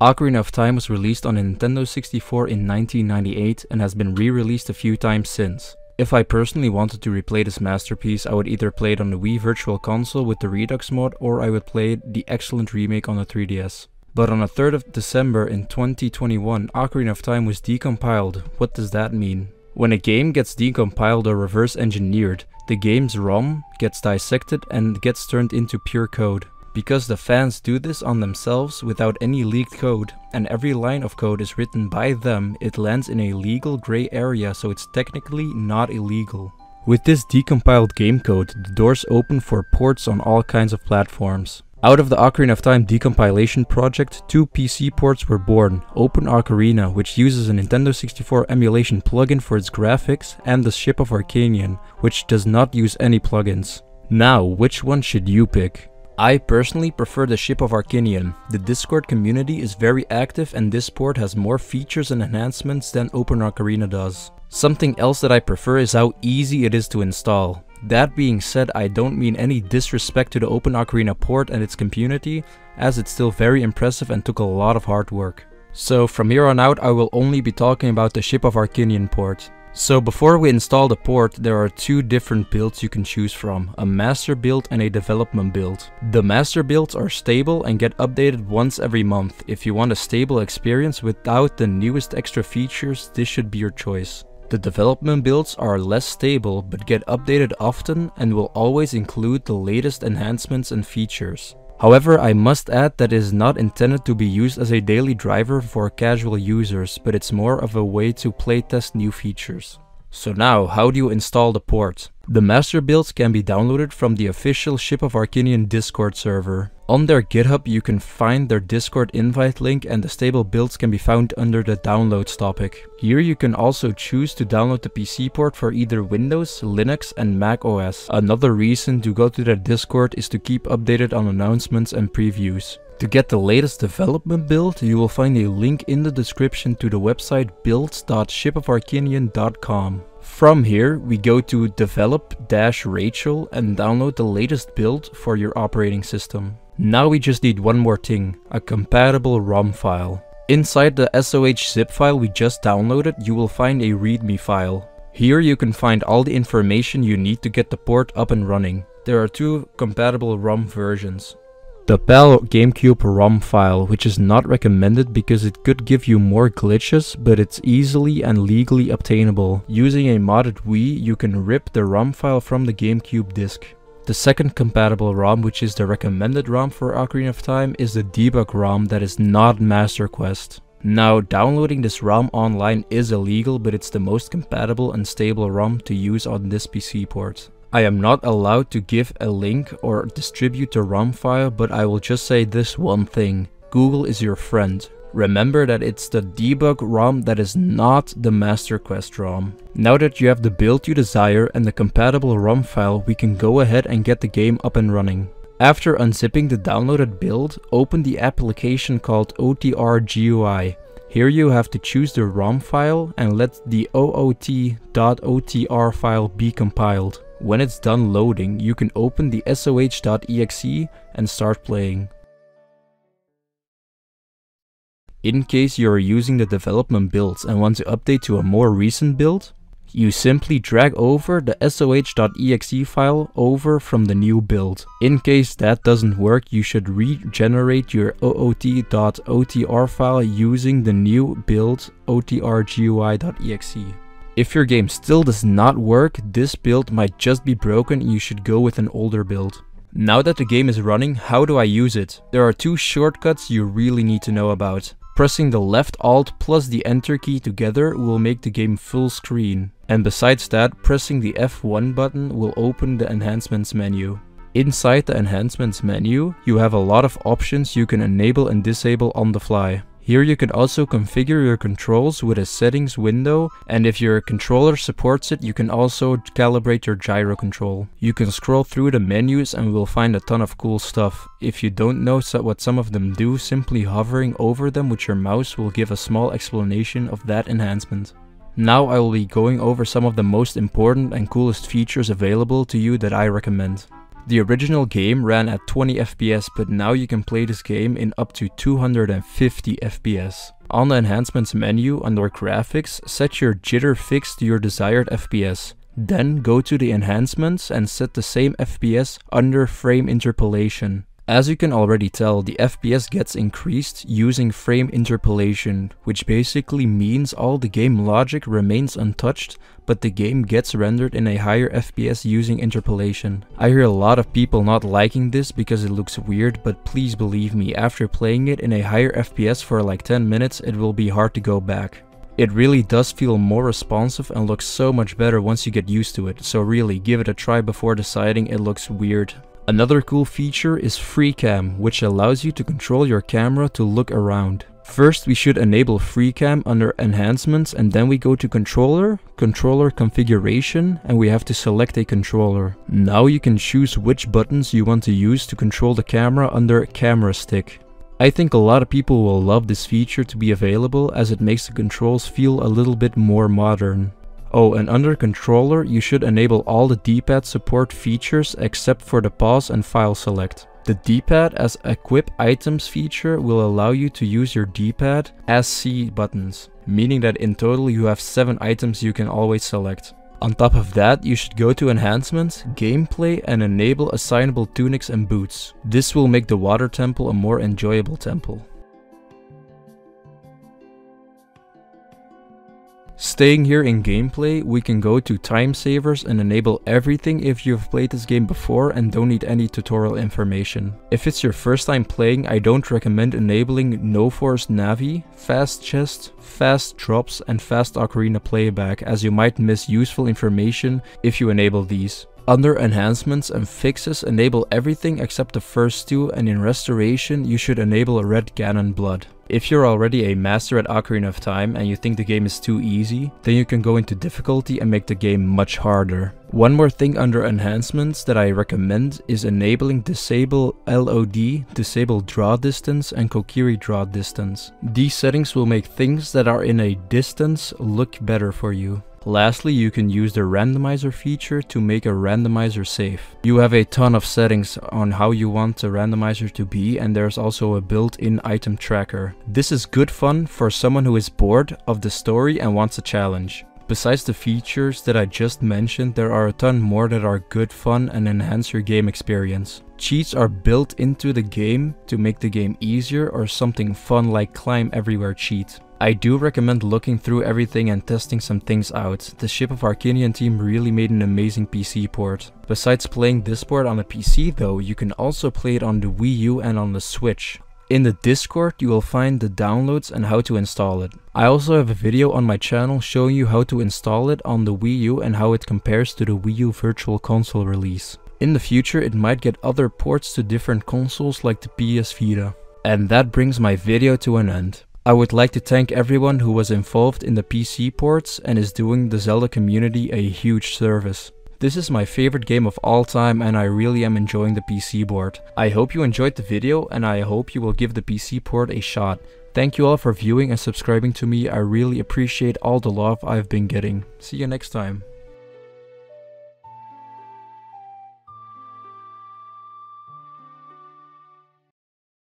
Ocarina of Time was released on Nintendo 64 in 1998 and has been re-released a few times since. If I personally wanted to replay this masterpiece, I would either play it on the Wii Virtual Console with the Redux mod or I would play the excellent remake on the 3DS. But on the 3rd of December in 2021, Ocarina of Time was decompiled. What does that mean? When a game gets decompiled or reverse engineered, the game's ROM gets dissected and gets turned into pure code. Because the fans do this on themselves without any leaked code, and every line of code is written by them, it lands in a legal grey area so it's technically not illegal. With this decompiled game code, the doors open for ports on all kinds of platforms. Out of the Ocarina of Time decompilation project, two PC ports were born, Open Ocarina, which uses a Nintendo 64 emulation plugin for its graphics, and the Ship of Harkinian, which does not use any plugins. Now, which one should you pick? I personally prefer the Ship of Harkinian. The Discord community is very active and this port has more features and enhancements than Open Ocarina does. Something else that I prefer is how easy it is to install. That being said, I don't mean any disrespect to the Open Ocarina port and its community, as it's still very impressive and took a lot of hard work. So from here on out I will only be talking about the Ship of Harkinian port. So before we install the port, there are two different builds you can choose from, a master build and a development build. The master builds are stable and get updated once every month. If you want a stable experience without the newest extra features, this should be your choice. The development builds are less stable but get updated often and will always include the latest enhancements and features. However, I must add that it is not intended to be used as a daily driver for casual users, but it's more of a way to playtest new features. So now, how do you install the port? The master builds can be downloaded from the official Ship of Harkinian Discord server. On their GitHub you can find their Discord invite link and the stable builds can be found under the downloads topic. Here you can also choose to download the PC port for either Windows, Linux and Mac OS. Another reason to go to their Discord is to keep updated on announcements and previews. To get the latest development build, you will find a link in the description to the website builds.shipofharkinian.com. From here, we go to develop-rachel and download the latest build for your operating system. Now we just need one more thing, a compatible ROM file. Inside the SOH zip file we just downloaded, you will find a readme file. Here you can find all the information you need to get the port up and running. There are two compatible ROM versions. The PAL GameCube ROM file, which is not recommended because it could give you more glitches, but it's easily and legally obtainable. Using a modded Wii, you can rip the ROM file from the GameCube disc. The second compatible ROM, which is the recommended ROM for Ocarina of Time, is the debug ROM that is not Master Quest. Now, downloading this ROM online is illegal, but it's the most compatible and stable ROM to use on this PC port. I am not allowed to give a link or distribute a ROM file, but I will just say this one thing. Google is your friend. Remember that it's the debug ROM that is not the Master Quest ROM. Now that you have the build you desire and the compatible ROM file, we can go ahead and get the game up and running. After unzipping the downloaded build, open the application called OTR GUI. Here you have to choose the ROM file and let the OOT.OTR file be compiled. When it's done loading, you can open the SOH.exe and start playing. In case you are using the development builds and want to update to a more recent build, you simply drag over the soh.exe file over from the new build. In case that doesn't work, you should regenerate your oot.otr file using the new build otrgui.exe. If your game still does not work, this build might just be broken and you should go with an older build. Now that the game is running, how do I use it? There are two shortcuts you really need to know about. Pressing the left alt plus the enter key together will make the game full screen. And besides that, pressing the F1 button will open the enhancements menu. Inside the enhancements menu, you have a lot of options you can enable and disable on the fly. Here you can also configure your controls with a settings window and if your controller supports it you can also calibrate your gyro control. You can scroll through the menus and will find a ton of cool stuff. If you don't know what some of them do, simply hovering over them with your mouse will give a small explanation of that enhancement. Now I will be going over some of the most important and coolest features available to you that I recommend. The original game ran at 20 FPS, but now you can play this game in up to 250 FPS. On the enhancements menu under graphics, set your jitter fix to your desired FPS. Then go to the enhancements and set the same FPS under frame interpolation. As you can already tell, the FPS gets increased using frame interpolation, which basically means all the game logic remains untouched, but the game gets rendered in a higher FPS using interpolation. I hear a lot of people not liking this because it looks weird, but please believe me, after playing it in a higher FPS for like 10 minutes, it will be hard to go back. It really does feel more responsive and looks so much better once you get used to it, so really give it a try before deciding it looks weird. Another cool feature is FreeCam, which allows you to control your camera to look around. First we should enable FreeCam under enhancements and then we go to controller, controller configuration and we have to select a controller. Now you can choose which buttons you want to use to control the camera under camera stick. I think a lot of people will love this feature to be available as it makes the controls feel a little bit more modern. Oh, and under controller, you should enable all the D-pad support features except for the pause and file select. The D-pad as equip items feature will allow you to use your D-pad as C buttons, meaning that in total you have 7 items you can always select. On top of that, you should go to enhancements, gameplay and enable assignable tunics and boots. This will make the water temple a more enjoyable temple. Staying here in gameplay, we can go to time savers and enable everything if you've played this game before and don't need any tutorial information. If it's your first time playing, I don't recommend enabling no force navi, fast chest, fast drops and fast ocarina playback as you might miss useful information if you enable these. Under enhancements and fixes enable everything except the first two and in restoration you should enable a red Ganon blood. If you're already a master at Ocarina of Time and you think the game is too easy, then you can go into difficulty and make the game much harder. One more thing under enhancements that I recommend is enabling disable LOD, disable draw distance and Kokiri draw distance. These settings will make things that are in a distance look better for you. Lastly, you can use the randomizer feature to make a randomizer safe. You have a ton of settings on how you want the randomizer to be and there's also a built-in item tracker. This is good fun for someone who is bored of the story and wants a challenge. Besides the features that I just mentioned, there are a ton more that are good fun and enhance your game experience. Cheats are built into the game to make the game easier or something fun like climb everywhere cheat. I do recommend looking through everything and testing some things out. The Ship of Harkinian team really made an amazing PC port. Besides playing this port on a PC though, you can also play it on the Wii U and on the Switch. In the Discord, you will find the downloads and how to install it. I also have a video on my channel showing you how to install it on the Wii U and how it compares to the Wii U Virtual Console release. In the future, it might get other ports to different consoles like the PS Vita. And that brings my video to an end. I would like to thank everyone who was involved in the PC ports and is doing the Zelda community a huge service. This is my favorite game of all time and I really am enjoying the PC port. I hope you enjoyed the video and I hope you will give the PC port a shot. Thank you all for viewing and subscribing to me, I really appreciate all the love I've been getting. See you next time.